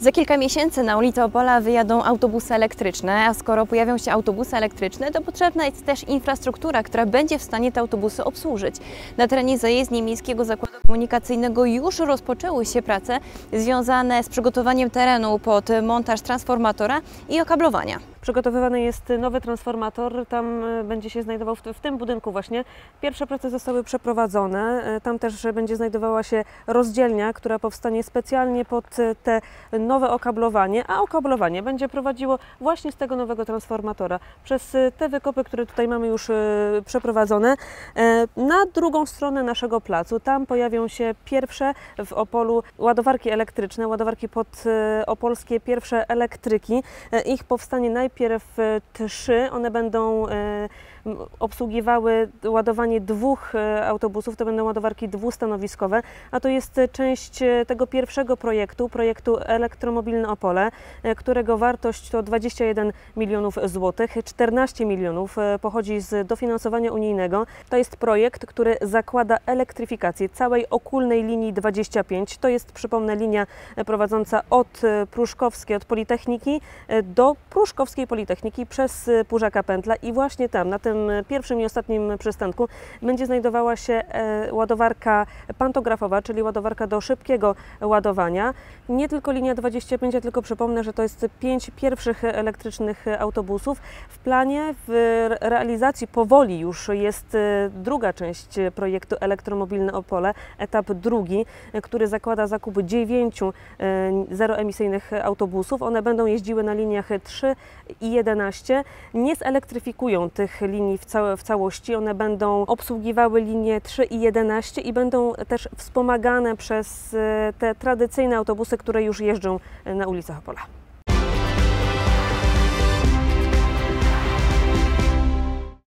Za kilka miesięcy na ulicę Opola wyjadą autobusy elektryczne, a skoro pojawią się autobusy elektryczne, to potrzebna jest też infrastruktura, która będzie w stanie te autobusy obsłużyć. Na terenie zajezdni Miejskiego Zakładu Komunikacyjnego już rozpoczęły się prace związane z przygotowaniem terenu pod montaż transformatora i okablowania. Przygotowywany jest nowy transformator, tam e, będzie się znajdował w, w tym budynku właśnie. Pierwsze prace zostały przeprowadzone, e, tam też będzie znajdowała się rozdzielnia, która powstanie specjalnie pod e, te nowe okablowanie, a okablowanie będzie prowadziło właśnie z tego nowego transformatora. Przez te wykopy, które tutaj mamy już przeprowadzone, na drugą stronę naszego placu, tam pojawią się pierwsze w Opolu ładowarki elektryczne, ładowarki podopolskie, pierwsze elektryki. Ich powstanie najpierw najpierw e, trzy, one będą e, obsługiwały ładowanie dwóch e, autobusów, to będą ładowarki dwustanowiskowe, a to jest część tego pierwszego projektu, projektu Elektromobilne Opole, którego wartość to 21 milionów złotych, 14 milionów pochodzi z dofinansowania unijnego. To jest projekt, który zakłada elektryfikację całej okulnej linii 25. To jest, przypomnę, linia prowadząca od Pruszkowskiej, od Politechniki do Pruszkowskiej Politechniki przez Pużaka Pętla i właśnie tam, na tym pierwszym i ostatnim przystanku będzie znajdowała się e, ładowarka pantografowa, czyli ładowarka do szybkiego ładowania. Nie tylko linia 25, a tylko przypomnę, że to jest pięć pierwszych elektrycznych autobusów. W planie, w realizacji powoli już jest y, druga część projektu Elektromobilne Opole, etap drugi, który zakłada zakup dziewięciu e, zeroemisyjnych autobusów. One będą jeździły na liniach 3 i 11 nie zelektryfikują tych linii w, całe, w całości. One będą obsługiwały linie 3 i 11 i będą też wspomagane przez e, te tradycyjne autobusy, które już jeżdżą e, na ulicach Opola.